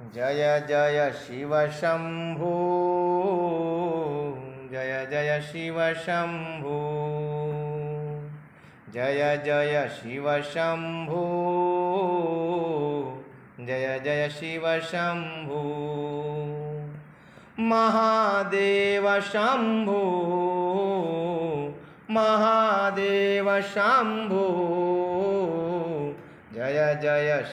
जय जय शिव शम्भो। जय जय शिव शम्भो। जय जय शिव शम्भो। जय जय शिव शम्भो। महादेव शम्भो। महादेव शम्भो। जय जय